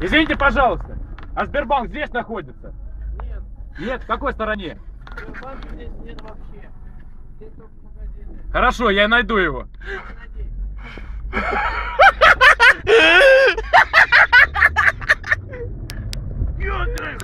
Извините, пожалуйста, а Сбербанк здесь находится? Нет. Нет, в какой стороне? Сбербанка здесь нет вообще. Здесь только магазины. Хорошо, я найду его. Ёдрых!